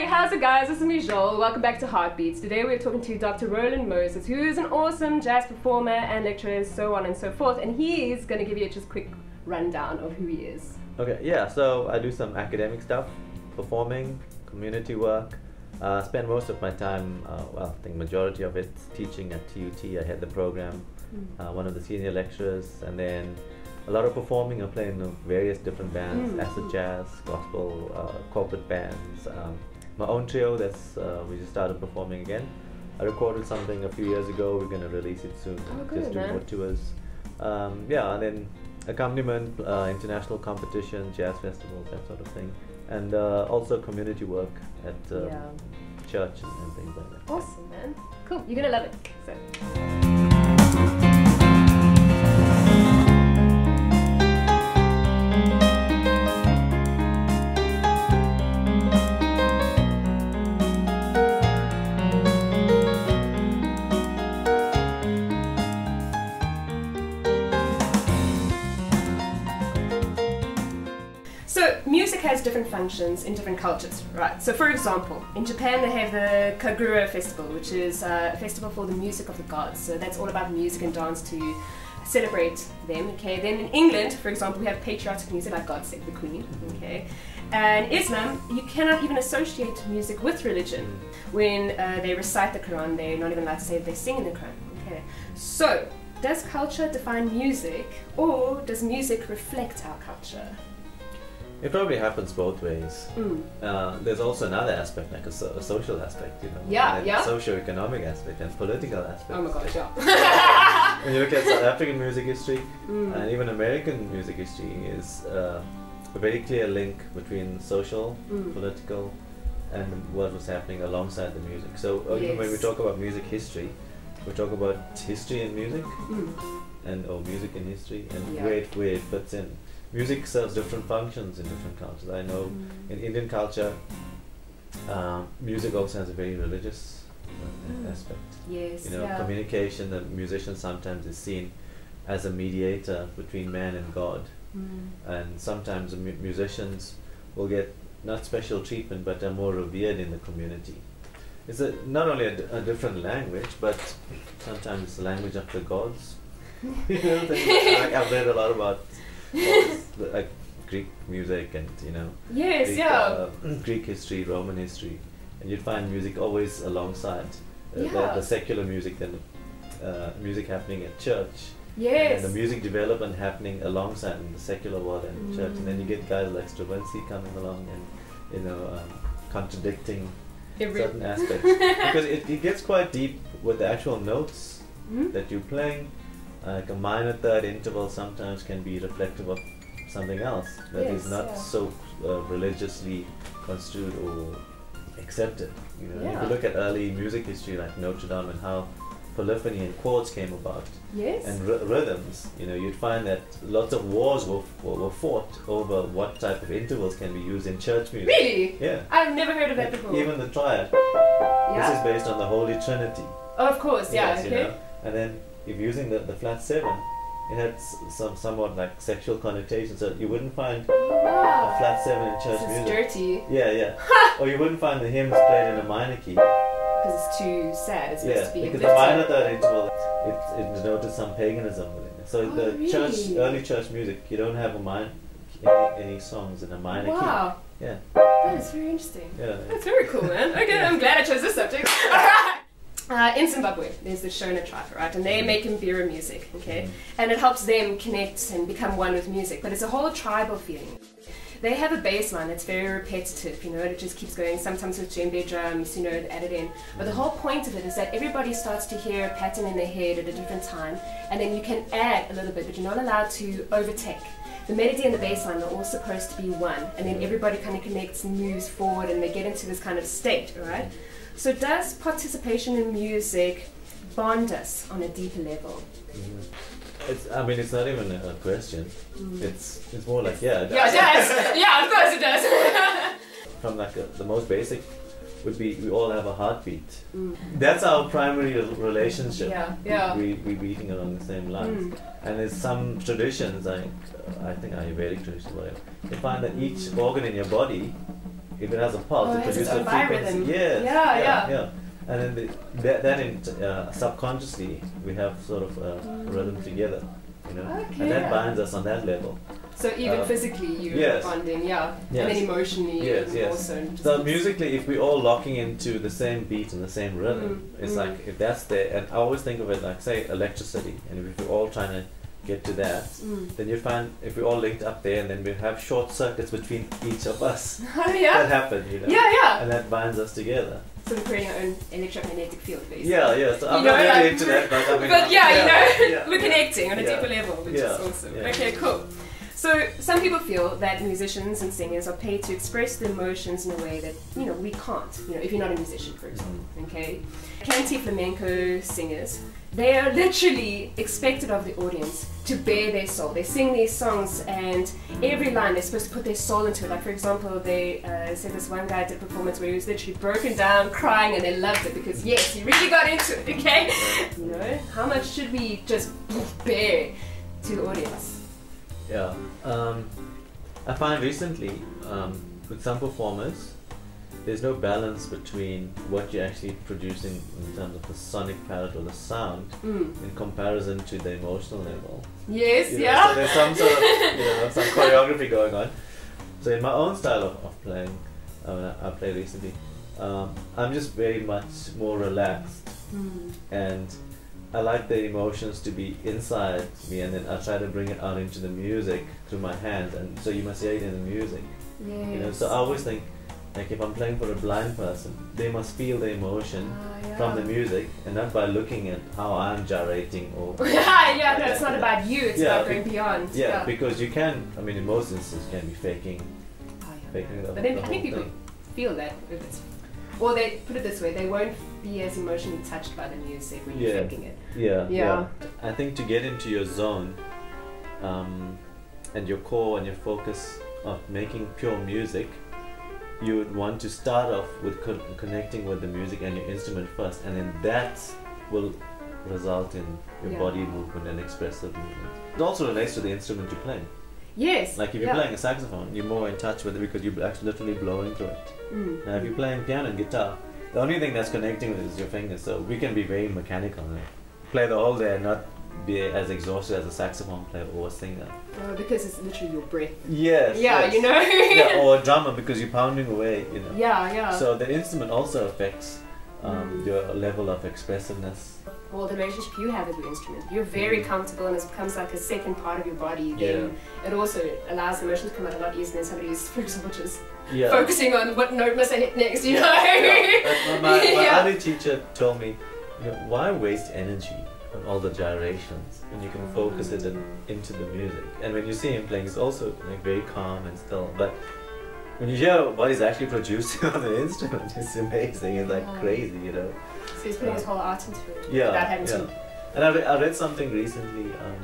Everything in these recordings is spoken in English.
Hey, how's it guys? This is Joel. Welcome back to Heartbeats. Today we're talking to Dr. Roland Moses, who is an awesome jazz performer and lecturer, so on and so forth. And he is going to give you a just a quick rundown of who he is. Okay, yeah, so I do some academic stuff, performing, community work. Uh, spend most of my time, uh, well, I think majority of it teaching at TUT. I head the program, Mm. uh, one of the senior lecturers, and then a lot of performing. I play in various different bands, Mm. acid jazz, gospel, uh, corporate bands. Um, my own trio that's uh, we just started performing again. I recorded something a few years ago. We're gonna release it soon. Oh, good, just do man. more tours. Um, yeah, and then accompaniment, uh, international competition, jazz festivals, that sort of thing, and uh, also community work at um, Yeah. church and, and things like that. Awesome, man. Cool. You're going to love it. So. Has different functions in different cultures, right? So, for example, in Japan they have the Kagura Festival, which is a festival for the music of the gods. So, that's all about music and dance to celebrate them, okay? Then in England, for example, we have patriotic music like God Save the Queen, okay? And Islam, you cannot even associate music with religion. When uh, they recite the Quran, they're not even allowed to say they sing in the Quran, okay? So, does culture define music, or does music reflect our culture? It probably happens both ways. Mm. Uh, there's also another aspect, like a, so- a social aspect, you know, Yeah, and yeah. socio-economic aspect and political aspect. Oh my gosh, yeah. when you look at South African music history Mm. and even American music history, is uh, a very clear link between social, Mm. political, and what was happening alongside the music. So uh, even when we talk about music history, we talk about history and music Mm. and or music in history and Yeah. where it where it fits in. Music serves different functions in different cultures. I know Mm. in Indian culture, um, music also has a very religious uh, Mm. aspect. Yes, You know, yeah. communication. The musician sometimes is seen as a mediator between man and God, Mm. and sometimes the mu- musicians will get not special treatment, but are more revered in the community. It's a, not only a, d- a different language, but sometimes it's the language of the gods. you know, like I've read a lot about all this, the- like Greek music and you know Yes, Greek, yeah. uh, Greek history, Roman history, and you'd find music always alongside uh, Yeah. the, the secular music, then uh, music happening at church, yes. and the music development happening alongside in the secular world and church, and then you Mm. get guys like Stravinsky coming along and you know um, contradicting Every- certain aspects because it, it gets quite deep with the actual notes Mm? that you're playing. Like a minor third interval sometimes can be reflective of something else that is Yes, not yeah. so uh, religiously construed or accepted. You know, if Yeah. you look at early music history like Notre Dame and how polyphony and chords came about Yes. and r- rhythms, you know, you'd find that lots of wars were, were, fought over what type of intervals can be used in church music. really? Yeah. I've never heard of that Like, before. even the triad. yeah? This is based on the Holy Trinity. oh, of course, yeah, Yes, you okay. know. And then if you're using the, the flat seven, it had s- some somewhat like sexual connotations. So you wouldn't find a flat seven in church music. dirty Yeah, yeah. or you wouldn't find the hymns played in a minor key. because it's too sad. It's supposed Yeah, to be because the minor third interval, it, it denoted some paganism within it. So Oh, the church, really? early church music, you don't have a minor, any, any songs in a minor Wow. key. Yeah, That is very interesting. yeah. That's very cool, man. Okay, I'm glad I chose this subject. Alright. Uh, in Zimbabwe, there's the Shona tribe, right? And they make Mbira music, okay? And it helps them connect and become one with music, but it's a whole tribal feeling. They have a bass line that's very repetitive, you know, it just keeps going, sometimes with djembe drums, you know, added in. But the whole point of it is that everybody starts to hear a pattern in their head at a different time, and then you can add a little bit, but you're not allowed to overtake. The melody and the bass line are all supposed to be one, and then everybody kind of connects and moves forward, and they get into this kind of state, right? So, does participation in music bond us on a deeper level? Mhm. It's, I mean, it's not even a, a question. It's it's more like yeah. Mm. Yeah, it does. yeah, of course it does. From like a, the most basic would be we all have a heartbeat. Mm. That's our primary relationship. Yeah, yeah. We we beating along the same lines. Mm. And there's some traditions, like uh, I think Ayurvedic traditions, whatever. They find that each organ in your body if it has a pulse, Oh, it it has its produces a frequency. Yes, Yeah, yeah. yeah. And then the, that, that in, uh, subconsciously we have sort of a rhythm together, you know, Okay. and that binds us on that level. So even Uh, physically you're yes. bonding, yeah. Yes. And then emotionally Yes, yes. also. So musically, if we're all locking into the same beat and the same rhythm, Mm, it's mm. like if that's there, and I always think of it like say electricity, and if we're all trying to get to that, Mm. then you find if we're all linked up there, and then we have short circuits between each of us. Oh That yeah. happen, you know, Yeah, yeah. and that binds us together. So we're creating our own electromagnetic field basically. Yeah, yeah. So I'm You know, not really like- into that, but I mean, But yeah, you know, yeah, we're yeah. connecting on a Yeah. deeper level, which Yeah, is awesome. yeah. Okay, cool. So some people feel that musicians and singers are paid to express their emotions in a way that you know we can't. You know, if you're not a musician, for example. Okay, Cante flamenco singers, they are literally expected of the audience to bare their soul. They sing these songs, and every line they're supposed to put their soul into it. Like for example, they uh, said this one guy did a performance where he was literally broken down, crying, and they loved it because yes, he really got into it. Okay, you know, how much should we just bare to the audience? Yeah. Um, I find recently um, with some performers, there's no balance between what you're actually producing in terms of the sonic palette or the sound Mm. in comparison to the emotional level. Yes, You know, yeah. So there's some sort of you know some choreography going on. So in my own style of, of playing, uh, I played recently. Um, I'm just very much more relaxed Mm. and I like the emotions to be inside me, and then I try to bring it out into the music through my hands, and so you must hear it in the music. Yes. You know, so I always think, like if I'm playing for a blind person, they must feel the emotion Ah, yeah. from the music, and not by looking at how I'm gyrating or. yeah, yeah, no, it's not about you, it's Yeah, about going beyond. Yeah, because you can. I mean, in most instances, you can be faking, Oh, yeah. faking the, But then the I think people thing. feel that if it's, or they put it this way, they won't be as emotionally touched by the music when you're Yeah. faking it. Yeah, Yeah. I think to get into your zone, um, and your core and your focus of making pure music, you would want to start off with con- connecting with the music and your instrument first, and then that will result in your Yeah. body movement and expressive movement. It also relates to the instrument you're playing. Yes. Like if you're yeah. playing a saxophone, you're more in touch with it because you're actually literally blowing through it. Mm. Now, if you're playing piano and guitar, the only thing that's connecting with it is your fingers. So we can be very mechanical and play the whole day and not be as exhausted as a saxophone player or a singer. Oh, because it's literally your breath. Yes. Yeah, yes. you know. yeah, or a drummer because you're pounding away. You know. yeah, yeah. So the instrument also affects um, Mm. your level of expressiveness. well, the relationship you have with your instrument, you're very comfortable and it becomes like a second part of your body. Then it also allows emotions to come out a lot easier than somebody who's, for example, just Yeah. focusing on what note must I hit next. You know. yeah. What my, my Yeah. other teacher told me, you know, why waste energy on all the gyrations when you can focus it in, into the music? And when you see him playing, it's also like very calm and still. But when you hear what he's actually producing on the instrument, it's amazing. It's like Yeah. crazy, you know. So he's putting his whole art into it Yeah, yeah. to. And I, re- I read something recently. Um,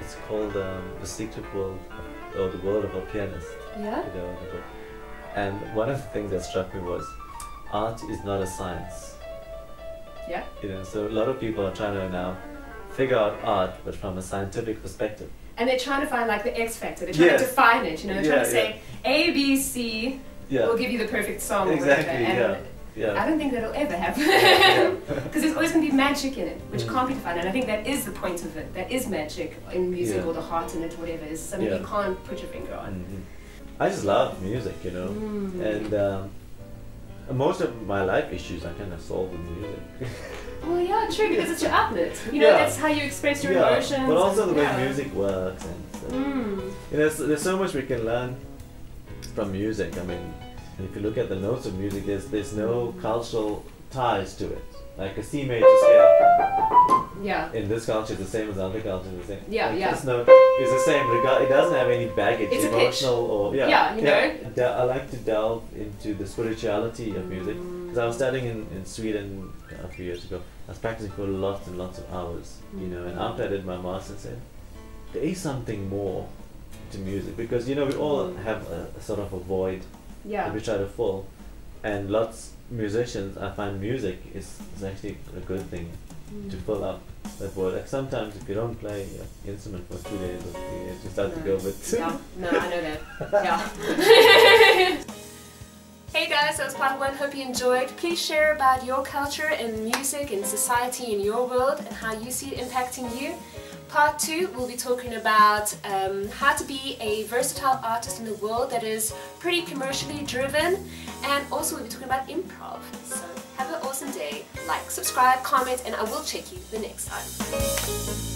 it's called um, The Secret World of, or The World of a Pianist. Yeah. You know, the book. And one of the things that struck me was art is not a science. Yeah. You know, so a lot of people are trying to now figure out art, but from a scientific perspective. And they're trying to find like the X factor. They're trying Yes. to define it. You know, they're Yeah, trying to say A, B, C Yeah. will give you the perfect song. or Exactly, whatever. yeah. And yeah. I don't think that'll ever happen. Because there's always going to be magic in it, which Mm. can't be defined. And I think that is the point of it. That is magic in music or the heart in it, whatever. Is something you can't put your finger on. Mhm. I just love music, you know, Mm. and um, most of my life issues I kind of solve with music. Well, yeah, true, because it's your outlet. You know, Yeah. that's how you express your yeah, emotions. but also and- the way yeah. music works and stuff. Mm. You know, there's, there's so much we can learn from music. I mean, if you look at the notes of music, there's there's no cultural ties to it. Like a C major scale Yeah. in this culture the same as other cultures. The same. Yeah, like yeah. It's, note is the same. Regard, it doesn't have any baggage, It's emotional or yeah. Yeah, you know. De- I like to delve into the spirituality of music because I was studying in, in Sweden a few years ago. I was practicing for lots and lots of hours, you know. And after I did my master's, I said there is something more to music because you know we all Mm. have a, a sort of a void Yeah. that we try to fill, and lots musicians I find music is, is actually a good thing to fill up that void. Like sometimes if you don't play an instrument for two days or three days, you start to go a bit. Yeah, no, I know that. Yeah. Hey guys, that was part one. Hope you enjoyed. Please share about your culture and music and society in your world and how you see it impacting you. Part two, we'll be talking about um, how to be a versatile artist in the world that is pretty commercially driven, and also we'll be talking about improv. So have an awesome day. Like, subscribe, comment, and I will check you the next time.